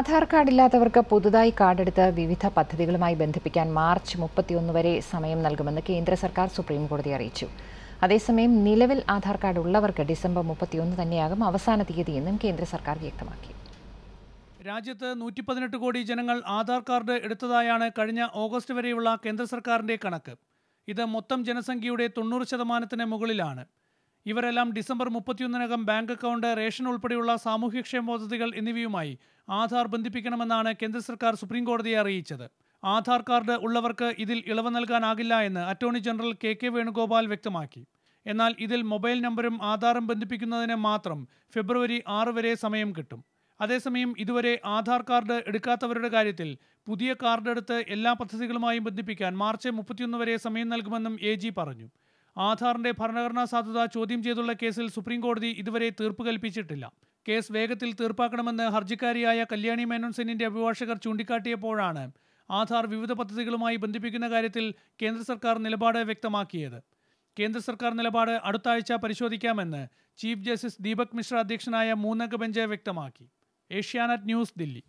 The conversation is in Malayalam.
ആധാർ കാർഡ് ഇല്ലാത്തവർക്ക് പുതുതായി കാർഡെടുത്ത് വിവിധ പദ്ധതികളുമായി ബന്ധിപ്പിക്കാൻ മാർച്ച് മുപ്പത്തിയൊന്ന് വരെ സമയം നൽകുമെന്ന് കേന്ദ്ര സർക്കാർ സുപ്രീം കോടതി അറിയിച്ചു. അതേസമയം നിലവിൽ ആധാർ കാർഡ് ഉള്ളവർക്ക് ഡിസംബർ മുപ്പത്തിയൊന്ന് തന്നെയാകും അവസാന തീയതിയെന്നും കേന്ദ്ര സർക്കാർ വ്യക്തമാക്കി. രാജ്യത്ത് നൂറ്റി പതിനെട്ട് കോടി ജനങ്ങൾ ആധാർ കാർഡ് എടുത്തതായാണ് കഴിഞ്ഞ ഓഗസ്റ്റ് വരെയുള്ള കേന്ദ്ര സർക്കാരിന്റെ കണക്ക്. ഇത് മൊത്തം ജനസംഖ്യയുടെ തൊണ്ണൂറ് ശതമാനത്തിന് മുകളിലാണ്. ഇവരെല്ലാം ഡിസംബർ മുപ്പത്തിയൊന്നിനകം ബാങ്ക് അക്കൗണ്ട് റേഷൻ ഉൾപ്പെടെയുള്ള സാമൂഹ്യക്ഷേമ പദ്ധതികൾ എന്നിവയുമായി ആധാർ ബന്ധിപ്പിക്കണമെന്നാണ് കേന്ദ്ര സർക്കാർ സുപ്രീം കോടതിയെ അറിയിച്ചത്. ആധാർ കാർഡ് ഉള്ളവർക്ക് ഇതിൽ ഇളവ് നൽകാനാകില്ല എന്ന് attorney general K K Venugopal വ്യക്തമാക്കി. എന്നാൽ ഇതിൽ മൊബൈൽ നമ്പരും ആധാറും ബന്ധിപ്പിക്കുന്നതിന് മാത്രം ഫെബ്രുവരി ആറ് വരെ സമയം കിട്ടും. അതേസമയം ഇതുവരെ ആധാർ കാർഡ് എടുക്കാത്തവരുടെ കാര്യത്തിൽ പുതിയ കാർഡ് എടുത്ത് എല്ലാ പദ്ധതികളുമായും ബന്ധിപ്പിക്കാൻ മാർച്ച് മുപ്പത്തിയൊന്ന് വരെ സമയം നൽകുമെന്നും എ പറഞ്ഞു. ആധാറിന്റെ ഭരണഘടനാ സാധുത ചോദ്യം ചെയ്തുള്ള കേസിൽ സുപ്രീംകോടതി ഇതുവരെ തീർപ്പ് കൽപ്പിച്ചിട്ടില്ല. കേസ് വേഗത്തിൽ തീർപ്പാക്കണമെന്ന് ഹർജിക്കാരിയായ കല്യാണി മേനോൻ സെന്നിന്റെ അഭിഭാഷകർ ചൂണ്ടിക്കാട്ടിയപ്പോഴാണ് ആധാർ വിവിധ പദ്ധതികളുമായി ബന്ധിപ്പിക്കുന്ന കാര്യത്തിൽ കേന്ദ്ര സർക്കാർ നിലപാട് വ്യക്തമാക്കിയത്. കേന്ദ്ര സർക്കാർ നിലപാട് അടുത്താഴ്ച പരിശോധിക്കാമെന്ന് ചീഫ് ജസ്റ്റിസ് ദീപക് മിശ്ര അധ്യക്ഷനായ മൂന്നംഗ ബെഞ്ച് വ്യക്തമാക്കി. ഏഷ്യാനെറ്റ് ന്യൂസ് ദില്ലി.